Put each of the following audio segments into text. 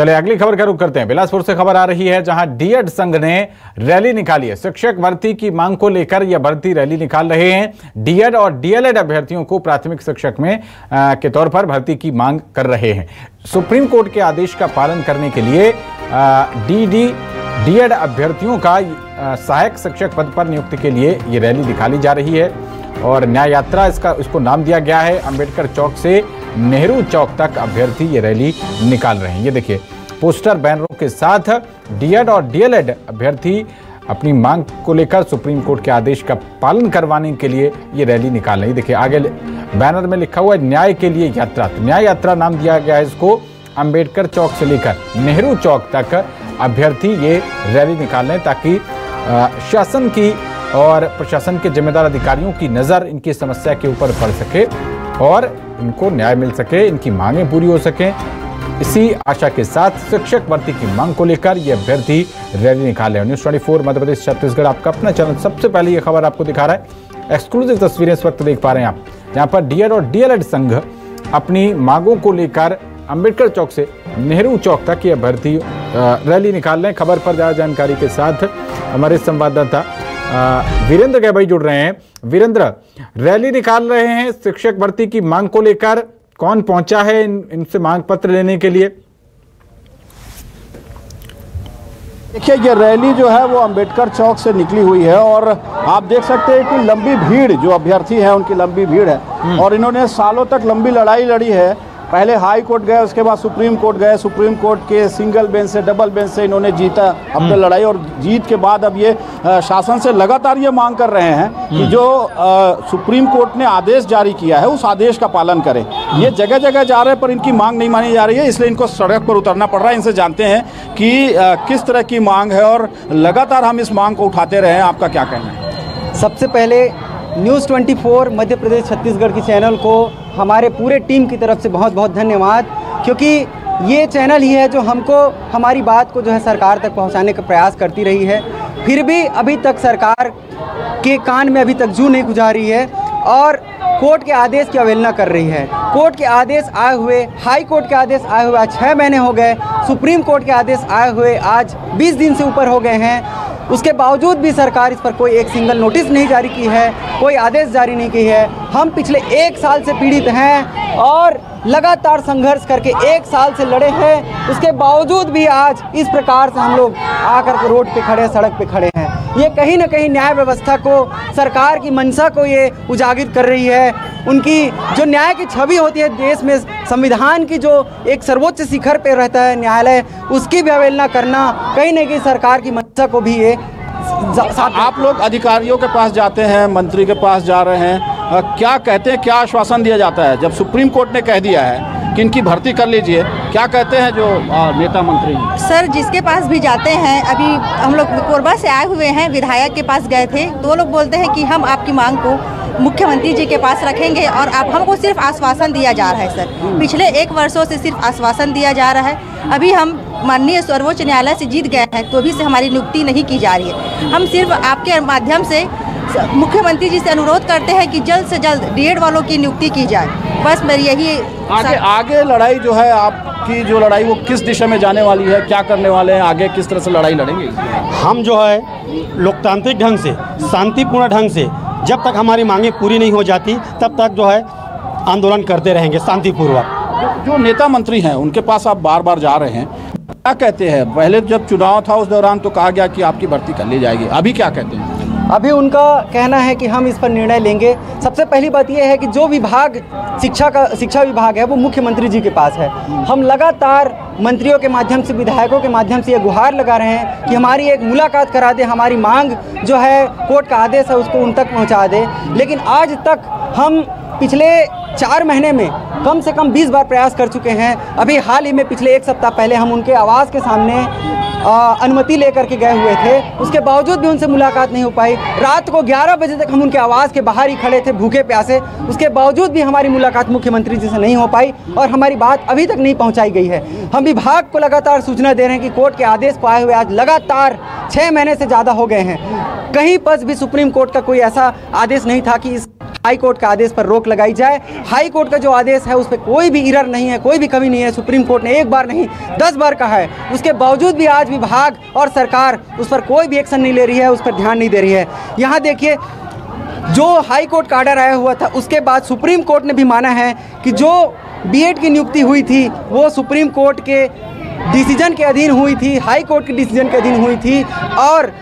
चले अगली खबर का रुख करते हैं। बिलासपुर से खबर आ रही है जहाँ डीएड संघ ने रैली निकाली है। शिक्षक भर्ती की मांग को लेकर यह भर्ती रैली निकाल रहे हैं। डीएड और डीएलएड अभ्यर्थियों को प्राथमिक शिक्षक में आ, के तौर पर भर्ती की मांग कर रहे हैं। सुप्रीम कोर्ट के आदेश का पालन करने के लिए डी डी डीएड अभ्यर्थियों का सहायक शिक्षक पद पर नियुक्ति के लिए ये रैली निकाली जा रही है। और न्याय यात्रा इसका इसको नाम दिया गया है। अंबेडकर चौक से नेहरू चौक तक अभ्यर्थी ये रैली निकाल रहे हैं। ये देखिए, पोस्टर बैनरों के साथ डीएड और डीएलएड अभ्यर्थी अपनी मांग को लेकर सुप्रीम कोर्ट के आदेश का पालन करवाने के लिए ये रैली निकाल रही देखिए, आगे बैनर में लिखा हुआ है, न्याय के लिए यात्रा। तो न्याय यात्रा नाम दिया गया है इसको। अंबेडकर चौक से लेकर नेहरू चौक तक अभ्यर्थी ये रैली निकाल रहे हैं ताकि शासन की और प्रशासन के जिम्मेदार अधिकारियों की नज़र इनकी समस्या के ऊपर पड़ सके। और इनको न्याय मिल सके, इनकी मांगें पूरी हो सकें। इसी आशा के साथ शिक्षक भर्ती की मांग को लेकर यह अभ्यर्थी रैली निकाले news twenty four Madhya Pradesh Chhattisgarh, आपका अपना चैनल। सबसे पहले ये खबर आपको दिखा रहा है। एक्सक्लूसिव तस्वीरें इस वक्त देख पा रहे हैं आप। जहाँ पर डीएड और डीएलएड संघ अपनी मांगों को लेकर अंबेडकर चौक से नेहरू चौक तक ये अभ्यर्थी रैली निकाल रहे हैं। खबर पर ज़्यादा जानकारी के साथ हमारे संवाददाता वीरेंद्र गहबाई जुड़ रहे हैं। वीरेंद्र रैली निकाल रहे हैं शिक्षक भर्ती की मांग को लेकर। कौन पहुँचा है इन, इनसे मांग पत्र लेने के लिए? देखिए ये रैली जो है वो अंबेडकर चौक से निकली हुई है और आप देख सकते हैं कि लंबी भीड़ जो अभ्यर्थी है उनकी लंबी भीड़ है। हम्म। और इन्होंने सालों तक लंबी लड़ाई लड़ी है। पहले हाई कोर्ट गए उसके बाद सुप्रीम कोर्ट गए। सुप्रीम कोर्ट के सिंगल बेंच से डबल बेंच से इन्होंने जीता। अपने हम्म। लड़ाई और जीत के बाद अब ये शासन से लगातार ये मांग कर रहे हैं कि हम्म। जो सुप्रीम कोर्ट ने आदेश जारी किया है उस आदेश का पालन करें। ये जगह जगह जा रहे हैं पर इनकी मांग नहीं मानी जा रही है इसलिए इनको सड़क पर उतरना पड़ रहा है। इनसे जानते हैं कि किस तरह की मांग है और लगातार हम इस मांग को उठाते रहे हैं। आपका क्या कहना है? सबसे पहले न्यूज़ 24 मध्य प्रदेश छत्तीसगढ़ की चैनल को हमारे पूरे टीम की तरफ़ से बहुत बहुत धन्यवाद, क्योंकि ये चैनल ही है जो हमको, हमारी बात को जो है सरकार तक पहुँचाने का प्रयास करती रही है। फिर भी अभी तक सरकार के कान में अभी तक जू नहीं गुजारी है और कोर्ट के आदेश की अवहेलना कर रही है। कोर्ट के आदेश आए हुए, हाई कोर्ट के आदेश आए हुए आज छः महीने हो गए, सुप्रीम कोर्ट के आदेश आए हुए आज 20 दिन से ऊपर हो गए हैं। उसके बावजूद भी सरकार इस पर कोई एक सिंगल नोटिस नहीं जारी की है, कोई आदेश जारी नहीं की है। हम पिछले एक साल से पीड़ित हैं और लगातार संघर्ष करके एक साल से लड़े हैं। उसके बावजूद भी आज इस प्रकार से हम लोग आकर के रोड पे खड़े सड़क पे खड़े हैं। ये कहीं ना कहीं न्याय व्यवस्था को, सरकार की मंशा को ये उजागर कर रही है। उनकी जो न्याय की छवि होती है देश में, संविधान की जो एक सर्वोच्च शिखर पर रहता है न्यायालय, उसकी भी अवहेलना करना कहीं ना कहीं सरकार की मंशा को भी ये आप लोग अधिकारियों के पास जाते हैं, मंत्री के पास जा रहे हैं क्या कहते हैं, क्या आश्वासन दिया जाता है? जब सुप्रीम कोर्ट ने कह दिया है कि इनकी भर्ती कर लीजिए क्या कहते हैं जो नेता मंत्री सर जिसके पास भी जाते हैं अभी हम लोग कोरबा से आए हुए हैं विधायक के पास गए थे तो लोग बोलते हैं कि हम आपकी मांग को मुख्यमंत्री जी के पास रखेंगे और अब हमको सिर्फ़ आश्वासन दिया जा रहा है सर। पिछले एक वर्षों से सिर्फ़ आश्वासन दिया जा रहा है। अभी हम माननीय सर्वोच्च न्यायालय से जीत गए हैं तो भी से हमारी नियुक्ति नहीं की जा रही है। हम सिर्फ़ आपके माध्यम से मुख्यमंत्री जी से अनुरोध करते हैं कि जल्द से जल्द डीएड वालों की नियुक्ति की जाए। बस मेरी यही आगे आगे लड़ाई जो है आपकी जो लड़ाई वो किस दिशा में जाने वाली है क्या करने वाले हैं आगे किस तरह से लड़ाई लड़ेंगे? हम जो है लोकतांत्रिक ढंग से शांतिपूर्ण ढंग से जब तक हमारी मांगे पूरी नहीं हो जाती तब तक जो है आंदोलन करते रहेंगे शांतिपूर्वक। जो नेता मंत्री हैं उनके पास आप बार बार जा रहे हैं क्या कहते हैं? पहले जब चुनाव था उस दौरान तो कहा गया कि आपकी भर्ती कर ली जाएगी। अभी क्या कहते हैं? अभी उनका कहना है कि हम इस पर निर्णय लेंगे। सबसे पहली बात यह है कि जो विभाग शिक्षा का, शिक्षा विभाग है, वो मुख्यमंत्री जी के पास है। हम लगातार मंत्रियों के माध्यम से, विधायकों के माध्यम से ये गुहार लगा रहे हैं कि हमारी एक मुलाकात करा दे, हमारी मांग जो है, कोर्ट का आदेश है, उसको उन तक पहुँचा दे। लेकिन आज तक हम पिछले चार महीने में कम से कम 20 बार प्रयास कर चुके हैं। अभी हाल ही में पिछले एक सप्ताह पहले हम उनके आवास के सामने अनुमति लेकर के गए हुए थे। उसके बावजूद भी उनसे मुलाकात नहीं हो पाई। रात को 11 बजे तक हम उनके आवाज़ के बाहर ही खड़े थे, भूखे प्यासे। उसके बावजूद भी हमारी मुलाकात मुख्यमंत्री जी से नहीं हो पाई और हमारी बात अभी तक नहीं पहुंचाई गई है। हम विभाग को लगातार सूचना दे रहे हैं कि कोर्ट के आदेश को आए हुए आज लगातार छः महीने से ज़्यादा हो गए हैं। कहीं पर भी सुप्रीम कोर्ट का कोई ऐसा आदेश नहीं था कि इस हाई कोर्ट के आदेश पर रोक लगाई जाए। हाई कोर्ट का जो आदेश है उस पर कोई भी इरर नहीं है, कोई भी कमी नहीं है। सुप्रीम कोर्ट ने एक बार नहीं, दस बार कहा है। उसके बावजूद भी आज विभाग और सरकार उस पर कोई भी एक्शन नहीं ले रही है, उस पर ध्यान नहीं दे रही है। यहाँ देखिए, जो हाई कोर्ट का आर्डर आया हुआ था, उसके बाद सुप्रीम कोर्ट ने भी माना है कि जो बीएड की नियुक्ति हुई थी, वो सुप्रीम कोर्ट के डिसीज़न के अधीन हुई थी हाई कोर्ट के डिसीज़न के अधीन हुई थी। और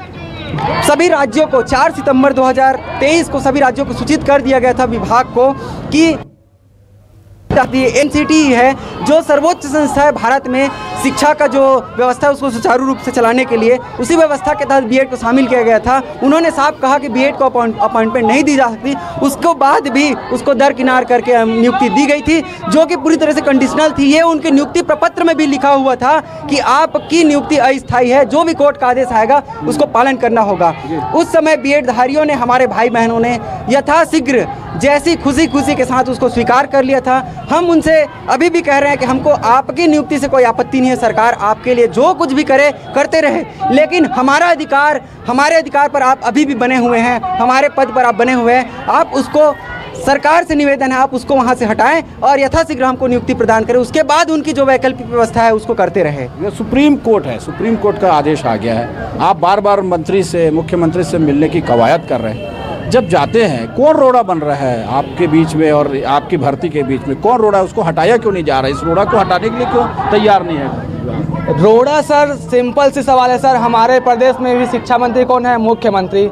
सभी राज्यों को 4 सितंबर 2023 को सभी राज्यों को सूचित कर दिया गया था विभाग को कि एन है। जो सर्वोच्च संस्था है भारत में शिक्षा का जो व्यवस्था है उसको सुचारू रूप से चलाने के लिए उसी व्यवस्था के तहत बीएड को शामिल किया गया था। उन्होंने साफ़ कहा कि बीएड को अपॉइंटमेंट नहीं दी जा सकती। उसको बाद भी उसको दरकिनार करके नियुक्ति दी गई थी जो कि पूरी तरह से कंडीशनल थी। ये उनके नियुक्ति प्रपत्र में भी लिखा हुआ था कि आपकी नियुक्ति अस्थायी है। जो भी कोर्ट का आदेश आएगा उसको पालन करना होगा। उस समय बी धारियों ने हमारे भाई बहनों ने यथाशीघ्र जैसी खुशी खुशी के साथ उसको स्वीकार कर लिया था। हम उनसे अभी भी कह रहे हैं कि हमको आपकी नियुक्ति से कोई आपत्ति नहीं है। सरकार आपके लिए जो कुछ भी करे, करते रहे। लेकिन हमारा अधिकार, हमारे अधिकार पर आप अभी भी बने हुए हैं। हमारे पद पर आप बने हुए हैं। आप उसको, सरकार से निवेदन है, आप उसको वहाँ से हटाएँ और यथाशीघ्र हमको नियुक्ति प्रदान करें। उसके बाद उनकी जो वैकल्पिक व्यवस्था है, उसको करते रहे। ये सुप्रीम कोर्ट है। सुप्रीम कोर्ट का आदेश आ गया है। आप बार बार मंत्री से, मुख्यमंत्री से मिलने की कवायद कर रहे हैं। जब जाते हैं, कौन रोड़ा बन रहा है आपके बीच में और आपकी भर्ती के बीच में? कौन रोड़ा उसको हटाया क्यों नहीं जा रहा है? इस रोड़ा को हटाने के लिए क्यों तैयार नहीं है? रोड़ा सर, सिंपल सी सवाल है सर। हमारे प्रदेश में भी शिक्षा मंत्री कौन है? मुख्यमंत्री।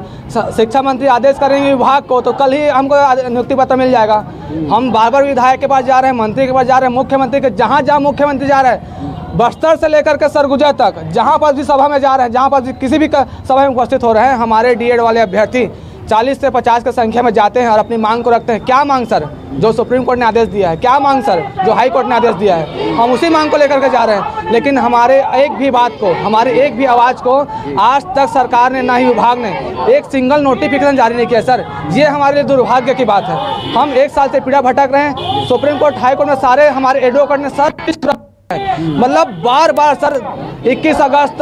शिक्षा मंत्री आदेश करेंगे विभाग को तो कल ही हमको नियुक्ति पत्र मिल जाएगा। हम बार बार विधायक के पास जा रहे हैं, मंत्री के पास जा रहे हैं, मुख्यमंत्री के, जहाँ जहाँ मुख्यमंत्री जा रहे हैं, बस्तर से लेकर के सरगुजा तक, जहाँ पर भी सभा में जा रहे हैं, जहाँ पर किसी भी सभा में उपस्थित हो रहे हैं, हमारे डी वाले अभ्यर्थी चालीस से पचास की संख्या में जाते हैं और अपनी मांग को रखते हैं। क्या मांग, सर? जो सुप्रीम कोर्ट ने आदेश दिया है। क्या मांग, सर? जो हाई कोर्ट ने आदेश दिया है। हम उसी मांग को लेकर के जा रहे हैं। लेकिन हमारे एक भी बात को, हमारे एक भी आवाज़ को आज तक सरकार ने, ना ही विभाग ने, एक सिंगल नोटिफिकेशन जारी नहीं किया, सर। ये हमारे लिए दुर्भाग्य की बात है। हम एक साल से पीड़ा भटक रहे हैं। सुप्रीम कोर्ट, हाई कोर्ट में सारे हमारे एडवोकेट ने सब मतलब बार बार सर 21 अगस्त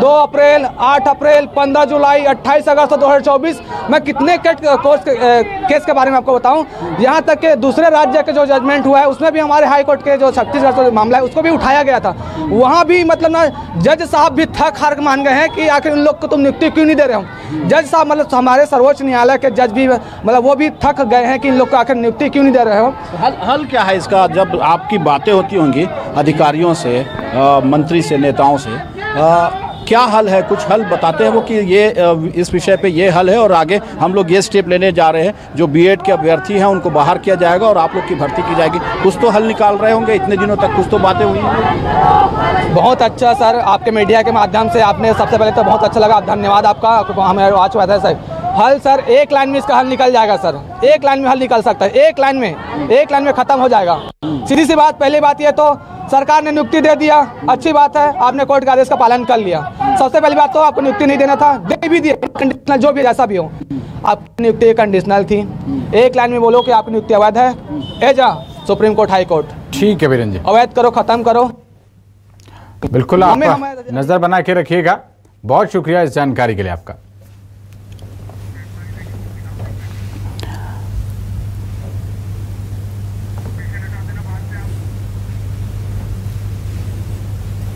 2 अप्रैल 8 अप्रैल 15 जुलाई 28 अगस्त 2024 मैं कितने कोर्स के, केस के बारे में आपको बताऊँ? यहाँ तक के दूसरे राज्य के जो जजमेंट हुआ है उसमें भी हमारे हाई कोर्ट के जो छत्तीसगढ़ का मामला है उसको भी उठाया गया था। वहाँ भी मतलब ना जज साहब भी थक हार मान गए हैं कि आखिर उन लोग को तुम नियुक्ति क्यों नहीं दे रहे हो? जज साहब मतलब हमारे सर्वोच्च न्यायालय के जज भी मतलब वो भी थक गए हैं कि इन लोग को आखिर नियुक्ति क्यों नहीं दे रहे हो? हल हल क्या है इसका? जब आपकी बातें होती होंगी अधिकारियों से आ, मंत्री से नेताओं से आ, क्या हल है? कुछ हल बताते हैं वो कि ये इस विषय पे ये हल है और आगे हम लोग ये स्टेप लेने जा रहे हैं। जो बीएड के अभ्यर्थी हैं, उनको बाहर किया जाएगा और आप लोग की भर्ती की जाएगी। कुछ तो हल निकाल रहे होंगे, इतने दिनों तक कुछ तो बातें हुई। हैं बहुत अच्छा सर, आपके मीडिया के माध्यम से आपने सबसे पहले तो बहुत अच्छा लगा। आप धन्यवाद आपका। हमें आज हुआ था सर। हल, सर, एक लाइन में इसका हल निकल जाएगा, सर। एक लाइन में हल निकल सकता है। एक लाइन में, एक लाइन में खत्म हो जाएगा। सीधी सी बात, पहली बात यह तो सरकार ने नियुक्ति दे दिया। अच्छी बात है आपने कोर्ट के आदेश का पालन कर लिया। सबसे पहली बात तो आपको नियुक्ति नहीं देना था दे भी दिया कंडीशनल जो भी जैसा भी हो। आपकी नियुक्ति कंडीशनल थी। एक लाइन में बोलो कि आपकी नियुक्ति अवैध है। ए जा सुप्रीम कोर्ट हाई कोर्ट। ठीक है बीरन जी। अवैध करो खत्म करो। बिल्कुल आप नज़र बना के रखिएगा। बहुत शुक्रिया इस जानकारी के लिए आपका।